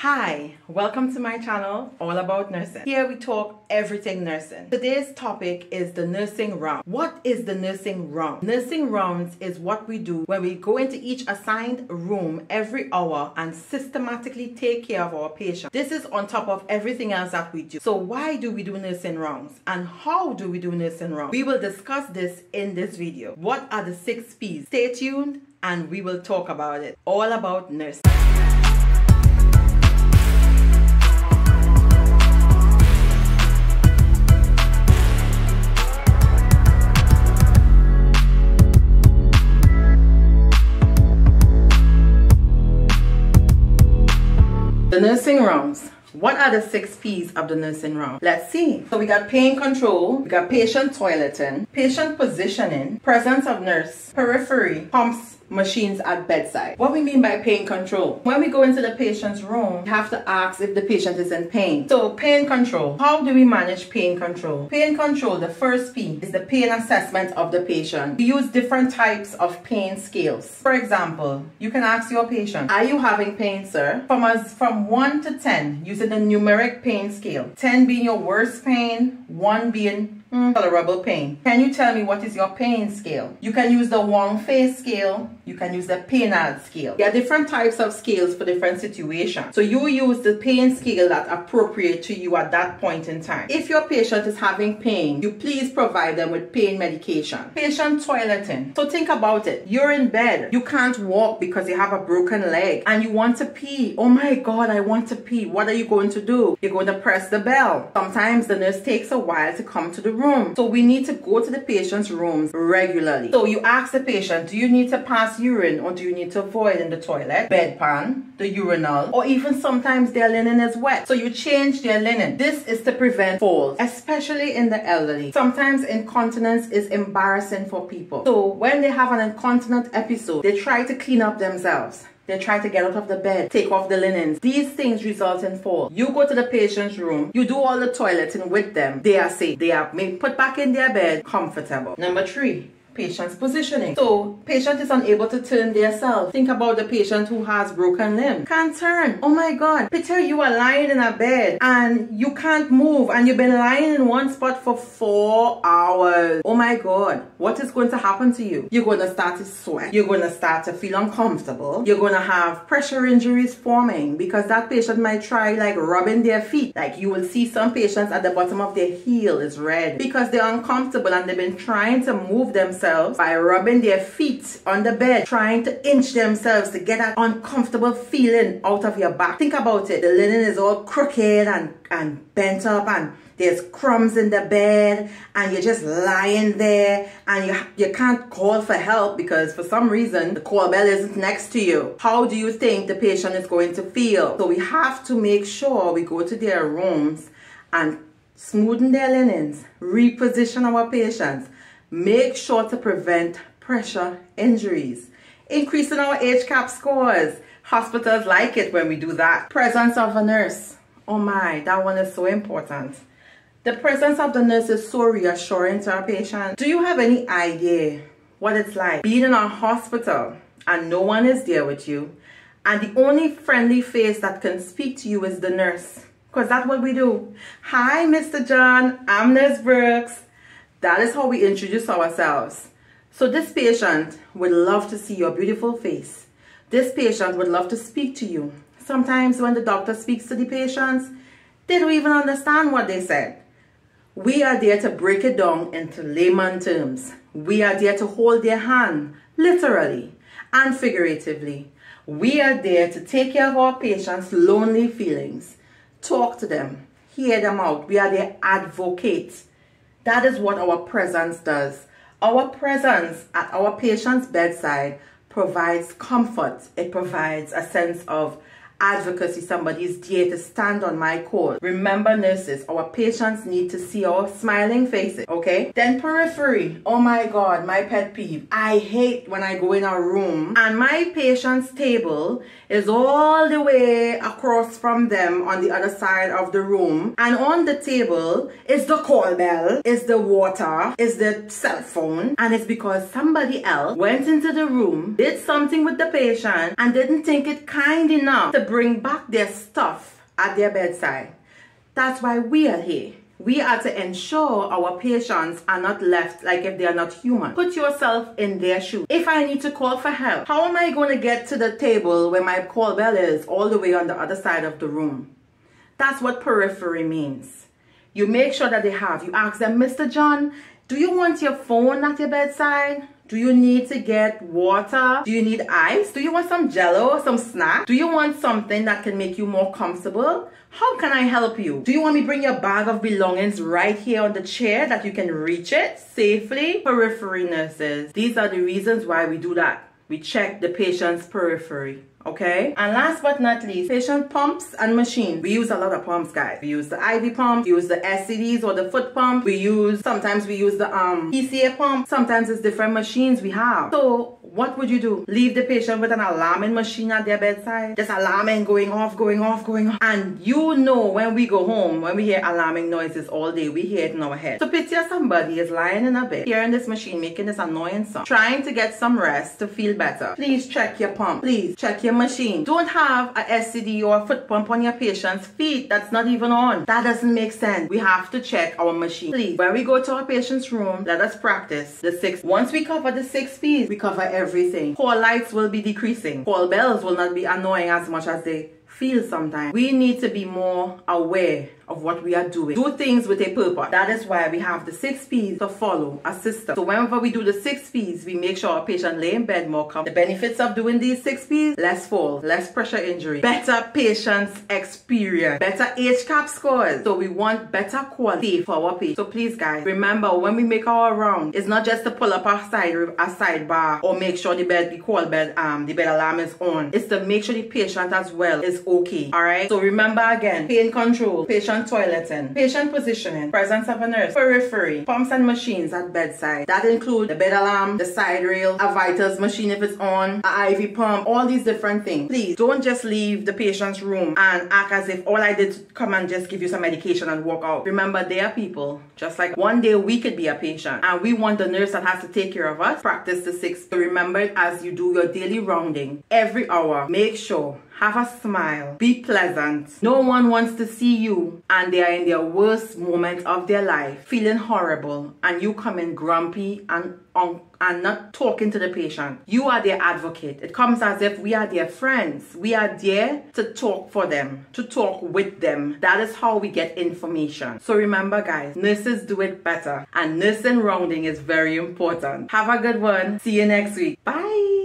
Hi, welcome to my channel, All About Nursing. Here we talk everything nursing. Today's topic is the nursing round. What is the nursing round? Nursing rounds is what we do when we go into each assigned room every hour and systematically take care of our patient. This is on top of everything else that we do. So why do we do nursing rounds and how do we do nursing rounds? We will discuss this in this video. What are the six P's? Stay tuned and we will talk about it. All about nursing. The nursing rounds. What are the six P's of the nursing round? Let's see. So we got pain control, we got patient toileting, patient positioning, presence of nurse, periphery, pumps, machines at bedside. What we mean by pain control? When we go into the patient's room, we have to ask if the patient is in pain. So pain control. How do we manage pain control? Pain control, the first P is the pain assessment of the patient. We use different types of pain scales. For example, you can ask your patient, are you having pain, sir? From us from 1 to 10, using the numeric pain scale. 10 being your worst pain, 1 being mm, tolerable pain. Can you tell me what is your pain scale? You can use the Wong Fei scale. You can use the PAINAD scale. There are different types of scales for different situations. So you use the pain scale that appropriate to you at that point in time. If your patient is having pain, you please provide them with pain medication. Patient toileting. So think about it. You're in bed. You can't walk because you have a broken leg and you want to pee. Oh my God, I want to pee. What are you going to do? You're going to press the bell. Sometimes the nurse takes a while to come to the room. So we need to go to the patient's rooms regularly. So you ask the patient, do you need to pass urine or do you need to avoid in the toilet, bedpan, the urinal, or even sometimes their linen is wet. So you change their linen. This is to prevent falls, especially in the elderly. Sometimes incontinence is embarrassing for people. So when they have an incontinent episode, they try to clean up themselves. They try to get out of the bed, take off the linens. These things result in fall. You go to the patient's room, you do all the toileting with them. They are safe. They are put back in their bed, comfortable. Number three, patient's positioning. So patient is unable to turn themselves. Think about the patient who has broken limb. Can't turn. Oh my God. Peter, you are lying in a bed and you can't move and you've been lying in one spot for four hours. Oh my God. What is going to happen to you? You're going to start to sweat. You're going to start to feel uncomfortable. You're going to have pressure injuries forming because that patient might try like rubbing their feet. Like you will see some patients at the bottom of their heel is red because they're uncomfortable and they've been trying to move themselves themselves by rubbing their feet on the bed, trying to inch themselves to get that uncomfortable feeling out of your back. Think about it. The linen is all crooked and, and bent up and there's crumbs in the bed and you're just lying there and you, you can't call for help because for some reason the call bell isn't next to you. How do you think the patient is going to feel? So we have to make sure we go to their rooms and smoothen their linens, reposition our patients, Make sure to prevent pressure injuries. Increasing our HCAHPS scores. Hospitals like it when we do that. Presence of a nurse. Oh my, that one is so important. The presence of the nurse is so reassuring to our patient. Do you have any idea what it's like being in a hospital and no one is there with you and the only friendly face that can speak to you is the nurse? Because that's what we do. Hi, Mr. John. I'm Nurse Brooks. That is how we introduce ourselves. So this patient would love to see your beautiful face. This patient would love to speak to you. Sometimes when the doctor speaks to the patients, they don't even understand what they said. We are there to break it down into layman terms. We are there to hold their hand, literally and figuratively. We are there to take care of our patients' lonely feelings, talk to them, hear them out. We are their advocates. That is what our presence does. Our presence at our patient's bedside provides comfort. It provides a sense of advocacy. Somebody is there to stand on my cause. Remember nurses, our patients need to see our smiling faces, okay? Then periphery. Oh my God, my pet peeve. I hate when I go in a room and my patient's table is all the way across from them on the other side of the room. And on the table is the call bell, is the water, is the cell phone. And it's because somebody else went into the room, did something with the patient and didn't think it kind enough to bring back their stuff at their bedside. That's why we are here. We are to ensure our patients are not left like if they are not human. Put yourself in their shoes. If I need to call for help, how am I going to get to the table where my call bell is all the way on the other side of the room? That's what periphery means. You make sure that they have. You ask them, Mr. John, do you want your phone at your bedside? Do you need to get water? Do you need ice? Do you want some jello, some snack? Do you want something that can make you more comfortable? How can I help you? Do you want me bring your bag of belongings right here on the chair that you can reach it safely? Periphery nurses. These are the reasons why we do that. We check the patient's periphery okay? And last but not least, patient pumps and machines. We use a lot of pumps, guys. We use the IV pump, we use the SCDs or the foot pump. We use, sometimes we use the um PCA pump. Sometimes it's different machines we have. So what would you do? Leave the patient with an alarming machine at their bedside? Just alarming, going off, going off, going off. And you know when we go home, when we hear alarming noises all day, we hear it in our head. So picture somebody is lying in a bed, hearing this machine making this annoying sound, trying to get some rest to feel better. Please check your pump. Please check your machine. Don't have a SCD or a foot pump on your patient's feet that's not even on. That doesn't make sense. We have to check our machine. Please, when we go to our patient's room, let us practice the six. Once we cover the six P's, we cover everything. Call lights will be decreasing. Call bells will not be annoying as much as they feel sometimes. We need to be more aware of what we are doing. Do things with a purpose. That is why we have the six P's to follow a system. So whenever we do the six P's, we make sure our patient lay in bed more comfortable. The benefits of doing these six P's, less fall, less pressure injury, better patient's experience, better HCAHPS scores. So we want better quality for our patients. So please guys, remember when we make our round, it's not just to pull up our side a sidebar or make sure the bed, the call bed, um, the bed alarm is on. It's to make sure the patient as well is okay. Alright? So remember again, pain control, patient patient toileting, patient positioning, presence of a nurse, periphery, pumps and machines at bedside. That include the bed alarm, the side rail, a vitals machine if it's on, a IV pump, all these different things. Please don't just leave the patient's room and act as if all I did come and just give you some medication and walk out. Remember, they are people. Just like one day we could be a patient and we want the nurse that has to take care of us practice the six. Remember as you do your daily rounding every hour. Make sure have a smile, be pleasant. No one wants to see you and they are in their worst moment of their life, feeling horrible, and you come in grumpy and un and not talking to the patient. You are their advocate. It comes as if we are their friends. We are there to talk for them, to talk with them. That is how we get information. So remember guys, nurses do it better and nursing rounding is very important. Have a good one. See you next week. Bye.